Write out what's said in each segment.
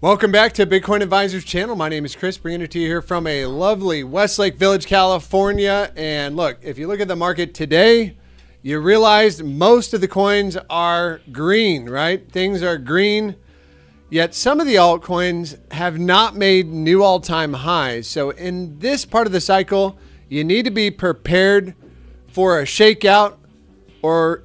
Welcome back to Bitcoin Advizers channel. My name is Chris, bringing it to you here from a lovely Westlake Village, California. And look, if you look at the market today, you realize most of the coins are green, right? Things are green. Yet some of the altcoins have not made new all time highs. So, in this part of the cycle, you need to be prepared for a shakeout or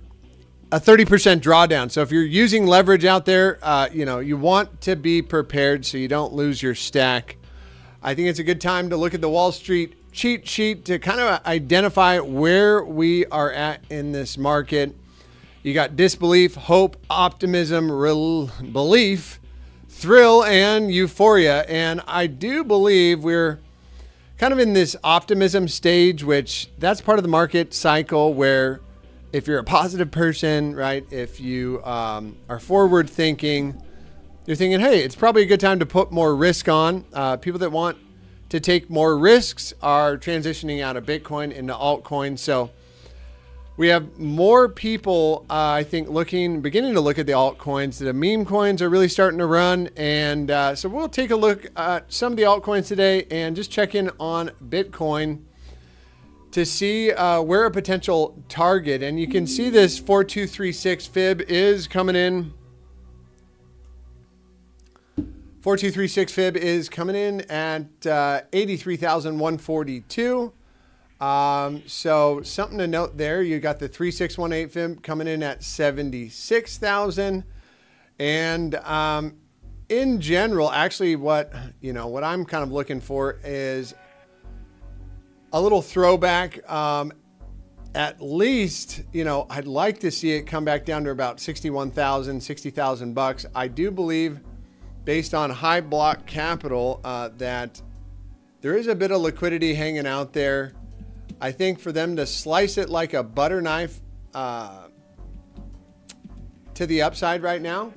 a 30% drawdown. So if you're using leverage out there, uh, you know, you want to be prepared so you don't lose your stack. I think it's a good time to look at the Wall Street cheat sheet to kind of identify where we are at in this market. You got disbelief, hope, optimism, belief, thrill, and euphoria. And I do believe we're kind of in this optimism stage, which that's part of the market cycle where if you're a positive person, right? If you um, are forward thinking, you're thinking, hey, it's probably a good time to put more risk on. Uh, people that want to take more risks are transitioning out of Bitcoin into altcoins. So we have more people, uh, I think, looking, beginning to look at the altcoins. The meme coins are really starting to run. And uh, so we'll take a look at some of the altcoins today and just check in on Bitcoin to see uh, where a potential target, and you can see this 4236 fib is coming in. 4236 fib is coming in at uh, 83,142. Um, so something to note there. You got the 3618 fib coming in at 76,000. And um, in general, actually, what you know, what I'm kind of looking for is a little throwback. Um, at least, you know, I'd like to see it come back down to about 61,000, 60,000 bucks. I do believe, based on Hyblock Capital, uh, that there is a bit of liquidity hanging out there. I think for them to slice it like a butter knife uh, to the upside right now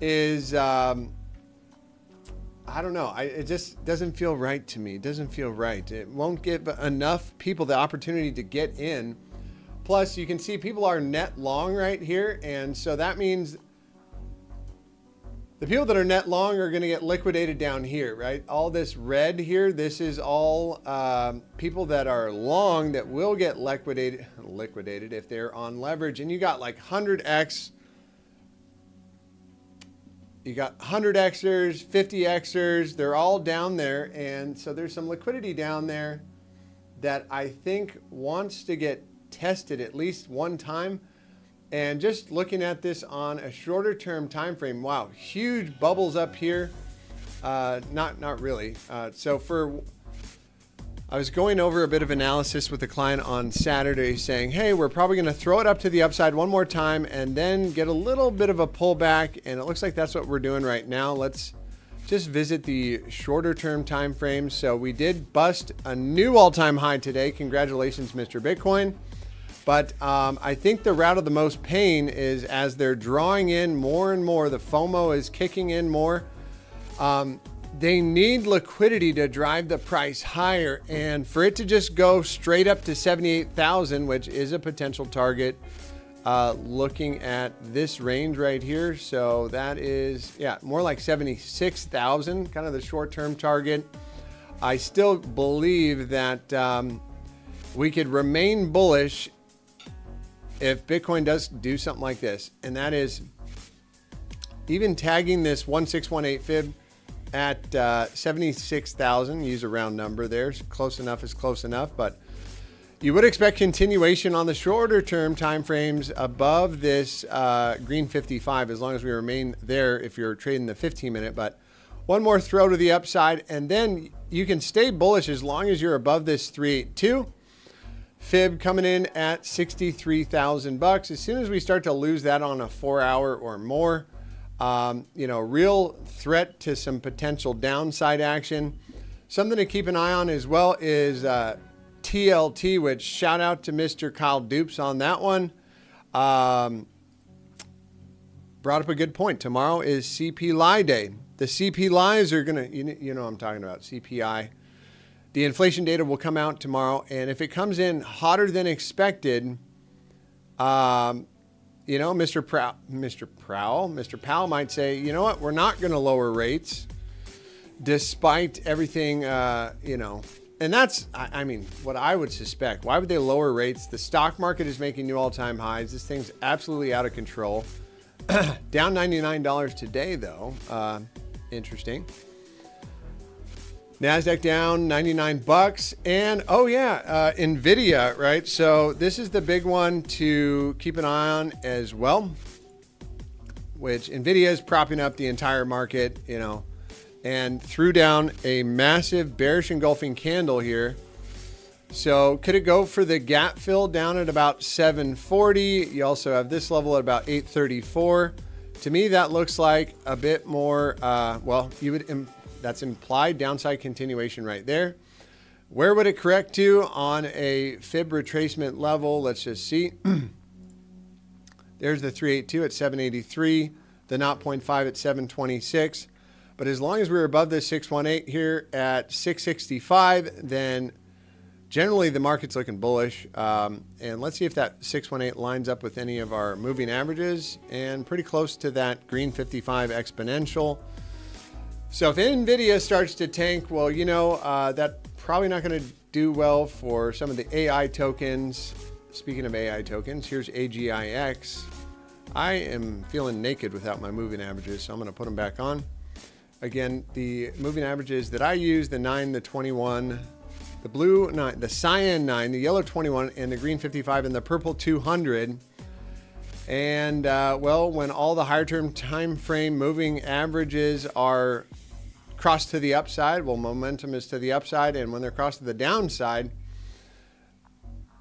is um, I don't know. I, it just doesn't feel right to me. It doesn't feel right. It won't give enough people the opportunity to get in. Plus, you can see people are net long right here. And so that means the people that are net long are going to get liquidated down here, right? All this red here, this is all um, people that are long that will get liquidated, liquidated if they're on leverage. And you got like 100x you got 100 Xers, 50 Xers, they're all down there. And so there's some liquidity down there that I think wants to get tested at least one time. And just looking at this on a shorter term time frame, wow, huge bubbles up here. Uh, not, not really. Uh, so for I was going over a bit of analysis with a client on Saturday saying, hey, we're probably going to throw it up to the upside one more time and then get a little bit of a pullback. And it looks like that's what we're doing right now. Let's just visit the shorter term time frames. So we did bust a new all time high today. Congratulations, Mr. Bitcoin. But um, I think the route of the most pain is as they're drawing in more and more, the FOMO is kicking in more. Um, they need liquidity to drive the price higher and for it to just go straight up to 78,000 which is a potential target uh, looking at this range right here. So that is yeah more like 76,000 kind of the short-term target. I still believe that um, we could remain bullish if Bitcoin does do something like this and that is even tagging this 1618 fib at uh, 76,000. Use a round number there. Close enough is close enough, but you would expect continuation on the shorter term time frames above this uh, green 55 as long as we remain there if you're trading the 15 minute. But one more throw to the upside, and then you can stay bullish as long as you're above this 382. Fib coming in at 63,000 bucks. As soon as we start to lose that on a four hour or more, um, you know, real threat to some potential downside action. Something to keep an eye on as well is uh, TLT, which shout out to Mr. Kyle Dupes on that one. Um, brought up a good point. Tomorrow is CP CPI day. The CP CPIs are going to, you, you know, I'm talking about CPI. The inflation data will come out tomorrow, and if it comes in hotter than expected, um, you know, Mr. Prow, Mr. Prowl, Mr. Powell might say, you know what, we're not going to lower rates, despite everything, uh, you know. And that's, I, I mean, what I would suspect. Why would they lower rates? The stock market is making new all-time highs. This thing's absolutely out of control. Down $99 today, though. Uh, interesting. Nasdaq down 99 bucks, and oh yeah, uh, Nvidia, right? So this is the big one to keep an eye on as well. Which Nvidia is propping up the entire market, you know, and threw down a massive bearish engulfing candle here. So could it go for the gap fill down at about 740? You also have this level at about 834. To me, that looks like a bit more. Uh, well, you would that's implied downside continuation right there. Where would it correct to on a fib retracement level? Let's just see. There's the 382 at 783, the 0.5 at 726. But as long as we're above the 618 here at 665, then generally the market's looking bullish. Um, and let's see if that 618 lines up with any of our moving averages and pretty close to that green 55 exponential. So if NVIDIA starts to tank, well, you know, uh, that's probably not going to do well for some of the AI tokens. Speaking of AI tokens, here's AGIX. I am feeling naked without my moving averages, so I'm going to put them back on. Again, the moving averages that I use, the 9, the 21, the blue 9, the cyan 9, the yellow 21, and the green 55, and the purple 200. And uh, well, when all the higher term time frame moving averages are cross to the upside, well, momentum is to the upside, and when they're crossed to the downside,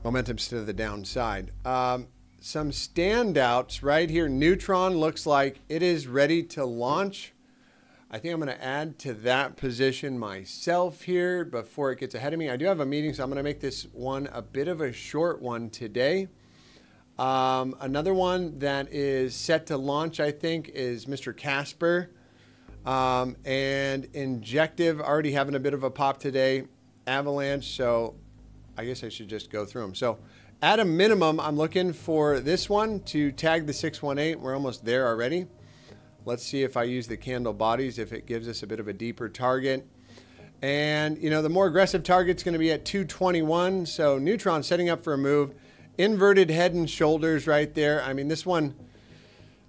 momentum's to the downside. Um, some standouts right here. Neutron looks like it is ready to launch. I think I'm going to add to that position myself here before it gets ahead of me. I do have a meeting, so I'm going to make this one a bit of a short one today. Um, another one that is set to launch, I think, is Mr. Casper. Um, and Injective already having a bit of a pop today. Avalanche, so I guess I should just go through them. So at a minimum, I'm looking for this one to tag the 618. We're almost there already. Let's see if I use the candle bodies, if it gives us a bit of a deeper target. And, you know, the more aggressive target's going to be at 221. So Neutron setting up for a move inverted head and shoulders right there. I mean, this one,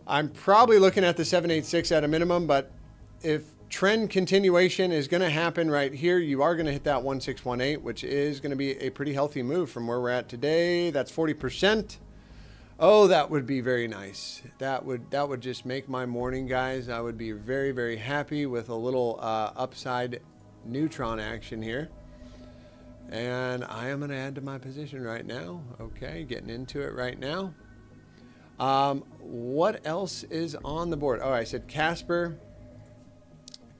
I'm probably looking at the 786 at a minimum, but if trend continuation is going to happen right here, you are going to hit that 1618, which is going to be a pretty healthy move from where we're at today. That's 40%. Oh, that would be very nice. That would that would just make my morning, guys. I would be very very happy with a little uh, upside neutron action here. And I am going to add to my position right now. Okay, getting into it right now. Um, what else is on the board? Oh, I said Casper.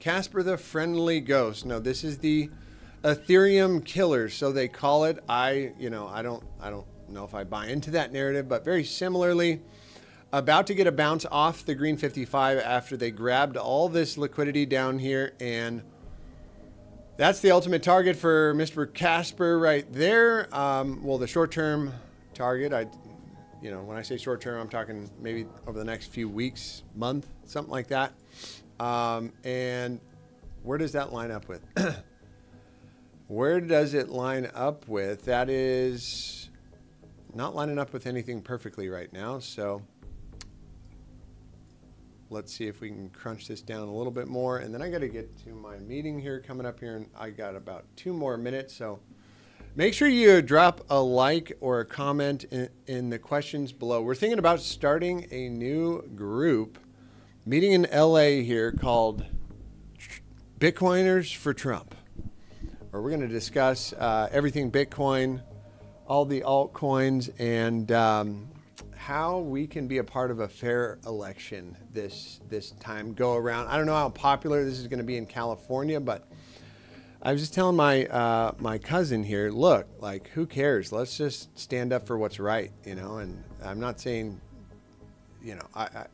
Casper the Friendly Ghost. No, this is the Ethereum killer, so they call it. I, you know, I don't, I don't know if I buy into that narrative, but very similarly, about to get a bounce off the Green 55 after they grabbed all this liquidity down here and that's the ultimate target for Mr. Casper right there. Um, well, the short-term target, I, you know, when I say short-term, I'm talking maybe over the next few weeks, month, something like that. Um, and where does that line up with? where does it line up with? That is not lining up with anything perfectly right now. So Let's see if we can crunch this down a little bit more. And then I got to get to my meeting here coming up here. And I got about two more minutes. So make sure you drop a like or a comment in, in the questions below. We're thinking about starting a new group, meeting in LA here called Bitcoiners for Trump, where we're going to discuss uh, everything Bitcoin, all the altcoins, and um, how we can be a part of a fair election this this time go around. I don't know how popular this is going to be in California, but I was just telling my uh, my cousin here, look, like who cares? Let's just stand up for what's right, you know. And I'm not saying, you know, I, I,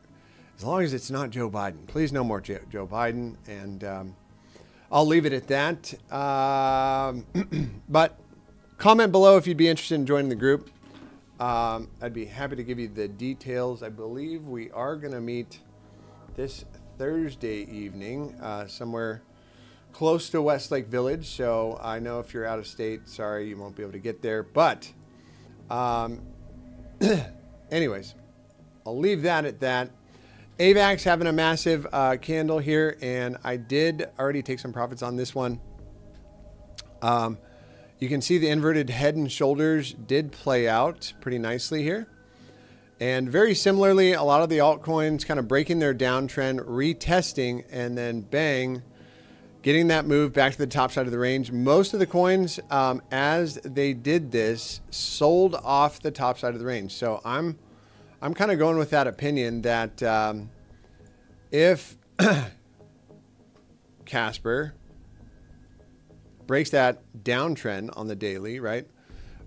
as long as it's not Joe Biden, please no more Joe, Joe Biden, and um, I'll leave it at that. Um, but comment below if you'd be interested in joining the group Um, I'd be happy to give you the details. I believe we are going to meet this Thursday evening uh, somewhere close to Westlake Village. So I know if you're out of state, sorry, you won't be able to get there. But, um, anyways, I'll leave that at that. AVAX having a massive uh, candle here, and I did already take some profits on this one. Um, you can see the inverted head and shoulders did play out pretty nicely here. And very similarly, a lot of the altcoins kind of breaking their downtrend, retesting, and then bang, getting that move back to the top side of the range. Most of the coins, um, as they did this, sold off the top side of the range. So I'm, I'm kind of going with that opinion that um, if Casper breaks that downtrend on the daily, right?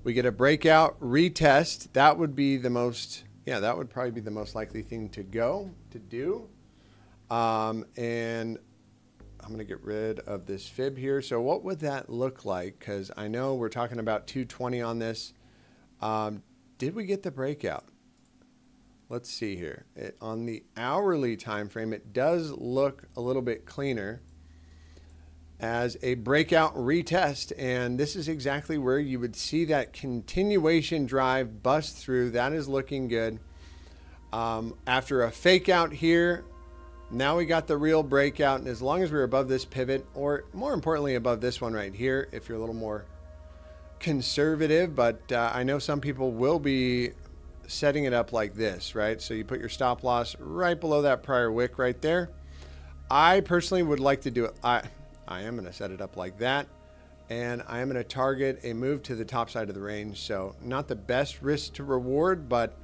We get a breakout retest. That would be the most yeah, that would probably be the most likely thing to go to do. Um, and I'm going to get rid of this fib here. So what would that look like? Because I know we're talking about 220 on this. Um, did we get the breakout? Let's see here. It, on the hourly time frame, it does look a little bit cleaner as a breakout retest. And this is exactly where you would see that continuation drive bust through. That is looking good. Um, after a fake out here, now we got the real breakout. And as long as we're above this pivot, or more importantly, above this one right here, if you're a little more conservative, but uh, I know some people will be setting it up like this, right? So you put your stop loss right below that prior wick right there. I personally would like to do it. I, I am going to set it up like that. And I am going to target a move to the top side of the range. So not the best risk to reward, but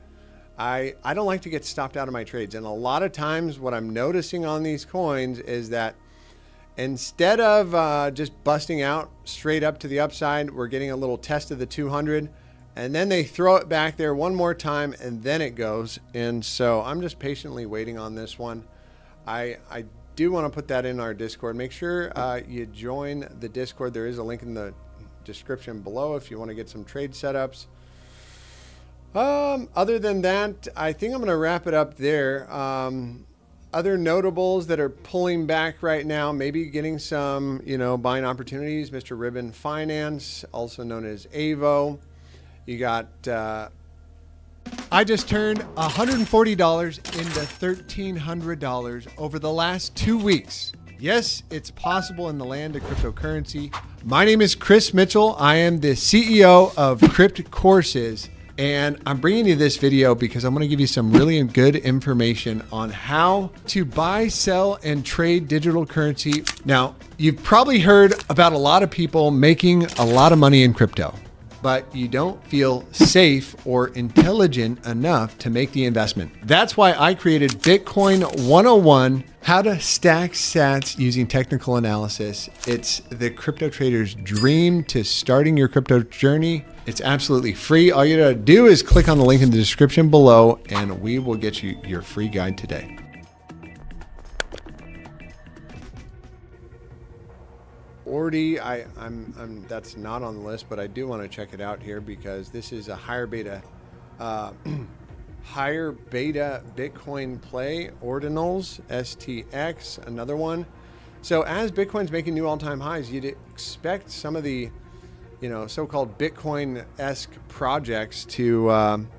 I, I don't like to get stopped out of my trades. And a lot of times what I'm noticing on these coins is that instead of uh, just busting out straight up to the upside, we're getting a little test of the 200 and then they throw it back there one more time and then it goes. And so I'm just patiently waiting on this one. I, I do want to put that in our Discord. Make sure uh, you join the Discord. There is a link in the description below if you want to get some trade setups. Um, other than that, I think I'm going to wrap it up there. Um, other notables that are pulling back right now, maybe getting some, you know, buying opportunities. Mr. Ribbon Finance, also known as Aevo. You got uh, I just turned $140 into $1,300 over the last two weeks. Yes, it's possible in the land of cryptocurrency. My name is Chris Mitchell. I am the CEO of Crypt Courses, and I'm bringing you this video because I'm going to give you some really good information on how to buy, sell, and trade digital currency. Now, you've probably heard about a lot of people making a lot of money in crypto but you don't feel safe or intelligent enough to make the investment. That's why I created Bitcoin 101 how to stack sats using technical analysis. It's the crypto trader's dream to starting your crypto journey. It's absolutely free. All you gotta do is click on the link in the description below and we will get you your free guide today. Ordi, I, I'm, I'm, that's not on the list, but I do want to check it out here because this is a higher beta, uh, higher beta Bitcoin play, Ordinals, STX, another one. So as Bitcoin's making new all-time highs, you'd expect some of the, you know, so-called Bitcoin-esque projects to um,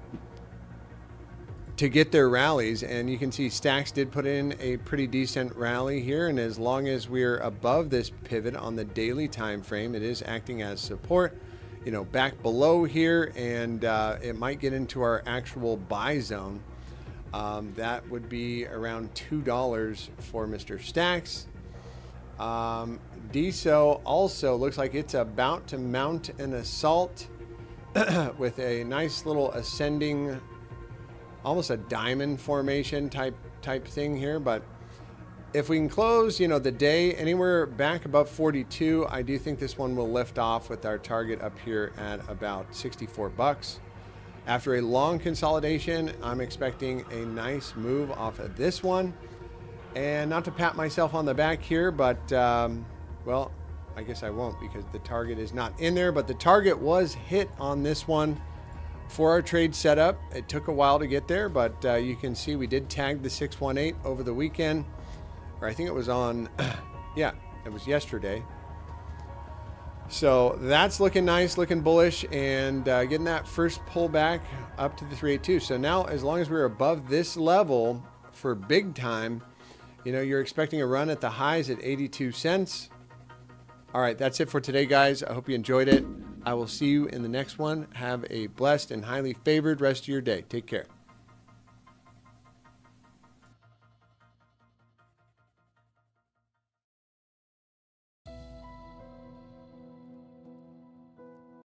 to get their rallies. And you can see Stacks did put in a pretty decent rally here. And as long as we're above this pivot on the daily time frame, it is acting as support. You know, back below here, and uh, it might get into our actual buy zone. Um, that would be around $2 for Mr. Stacks. Um, DSO also looks like it's about to mount an assault with a nice little ascending almost a diamond formation type type thing here. But if we can close, you know, the day anywhere back above 42, I do think this one will lift off with our target up here at about 64 bucks. After a long consolidation, I'm expecting a nice move off of this one. And not to pat myself on the back here, but um, well, I guess I won't because the target is not in there, but the target was hit on this one for our trade setup. It took a while to get there, but uh, you can see we did tag the 618 over the weekend, or I think it was on, yeah, it was yesterday. So that's looking nice, looking bullish, and uh, getting that first pullback up to the 382. So now, as long as we're above this level for big time, you know, you're expecting a run at the highs at 82 cents. All right, that's it for today, guys. I hope you enjoyed it. I will see you in the next one. Have a blessed and highly favored rest of your day. Take care.